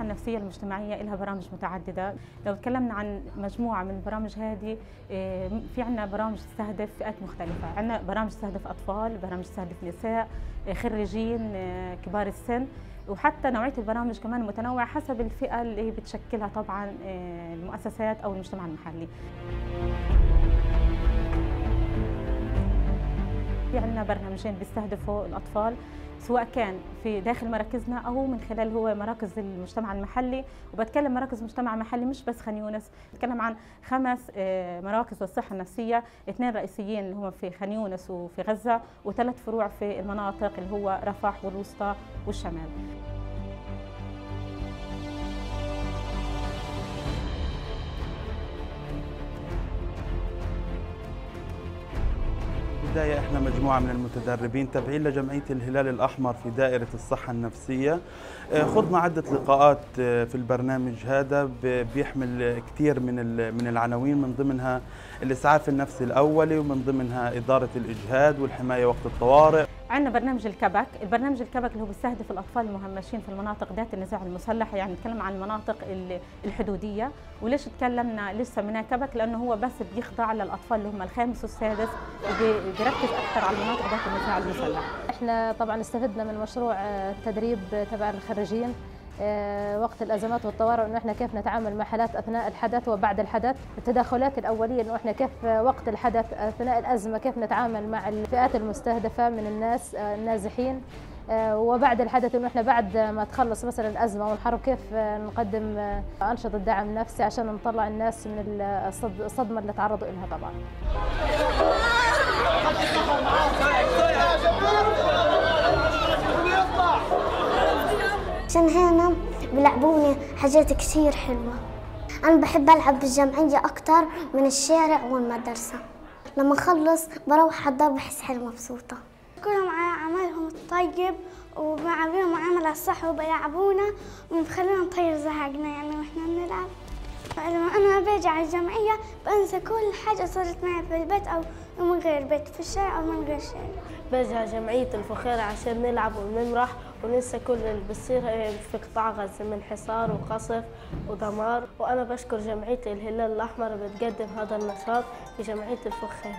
النفسية المجتمعية لها برامج متعددة. لو تكلمنا عن مجموعة من البرامج هذه آه، في عنا برامج تستهدف فئات مختلفة. عنا برامج تستهدف أطفال برامج تستهدف نساء آه، خريجين آه، كبار السن. وحتى نوعية البرامج كمان متنوعة حسب الفئة اللي بتشكلها طبعا المؤسسات أو المجتمع المحلي. في عندنا برنامجين بيستهدفوا الأطفال سواء كان في داخل مراكزنا أو من خلال هو مراكز المجتمع المحلي. وبتكلم مراكز مجتمع محلي مش بس خان يونس بتكلم عن خمس آه، مراكز للصحه النفسية. اثنين رئيسيين اللي هم في خان يونس وفي غزة وثلاث فروع في المناطق اللي هو رفح والوسطى والشمال. البداية إحنا مجموعة من المتدربين تابعين لجمعية الهلال الأحمر في دائرة الصحة النفسية. آه، خضنا عدة لقاءات آه، في البرنامج هذا بيحمل كثير من من العناوين من ضمنها الإسعاف النفسي الأولي ومن ضمنها إدارة الإجهاد والحماية وقت الطوارئ. عندنا برنامج الكبك، البرنامج الكبك اللي هو بيستهدف الأطفال المهمشين في المناطق ذات النزاع المسلح، يعني نتكلم عن المناطق الحدودية، وليش تكلمنا ليش سميناه كبك؟ لأنه هو بس بيخضع للأطفال اللي هم الخامس والسادس وبيركز أكثر على المناطق ذات النزاع المسلح. إحنا طبعا استفدنا من مشروع التدريب تبع الخريجين وقت الأزمات والطوارئ انه إحنا كيف نتعامل مع حالات أثناء الحدث وبعد الحدث، التدخلات الأولية إنه إحنا كيف وقت الحدث أثناء الأزمة كيف نتعامل مع الفئات المستهدفة من الناس آه، النازحين آه، وبعد الحدث إنه إحنا بعد ما تخلص مثلا الأزمة والحرب كيف نقدم أنشطة دعم نفسي عشان نطلع الناس من الصدمة اللي تعرضوا لها طبعا. عشان هنا بلعبوني حاجات كثير حلوة. أنا بحب ألعب بالجمعية أكتر من الشارع والمدرسة. لما أخلص بروح الدار بحس حالي مبسوطة. كلهم على عملهم الطيب وبعملهم معاملة صح وبيلعبونا وبخلونا نطير زهقنا يعني وإحنا بنلعب. فلما أنا باجي على الجمعية بنسى كل حاجة صارت معي في البيت أو من غير بيت في الشارع أو من غير باجي على جمعية الفخيرة عشان نلعب ونمرح وننسى كل اللي بصير في قطاع غزة من حصار وقصف ودمار. وأنا بشكر جمعية الهلال الأحمر بتقدم هذا النشاط في جمعية الفخير.